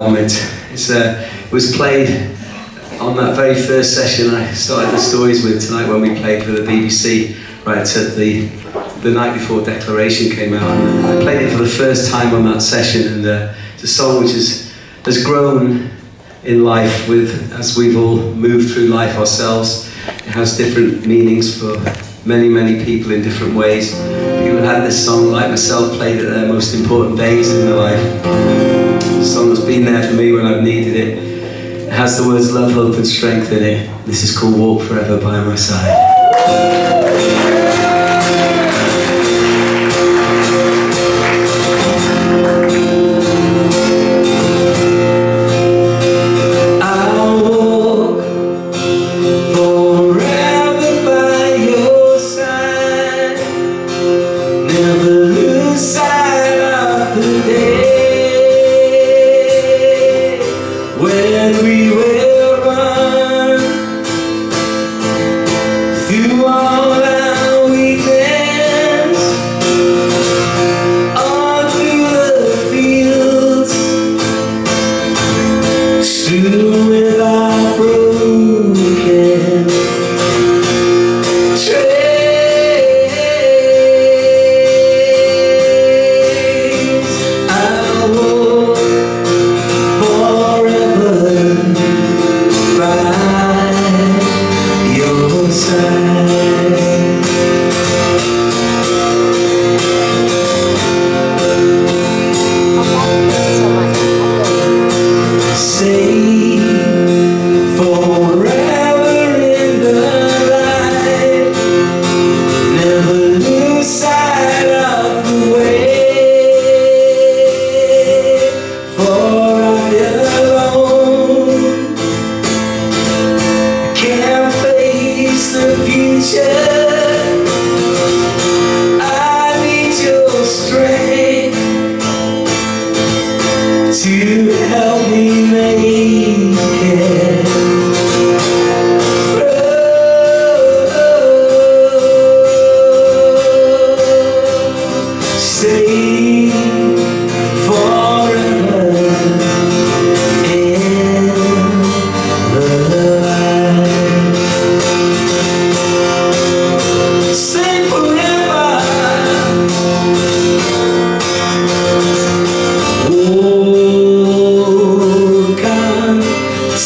It, it's, uh, it was played on that very first session I started the stories with tonight when we played for the BBC right at the the night before Declaration came out. I played it for the first time on that session, and uh, it's a song which has has grown in life with as we've all moved through life ourselves. It has different meanings for many many people in different ways. People had this song like myself played at their most important days in their life been there for me when I've needed it. It has the words love, hope and strength in it. This is called Walk Forever by my side.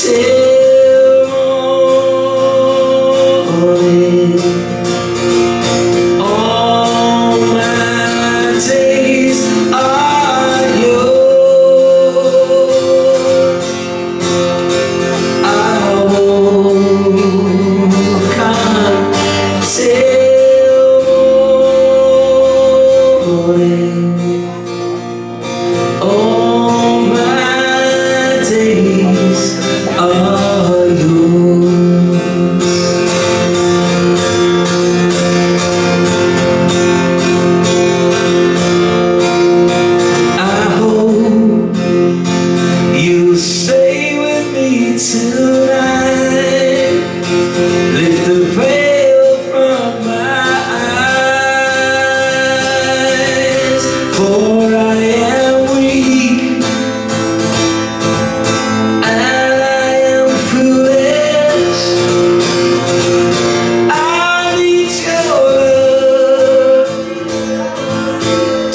say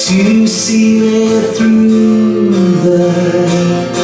to see it through the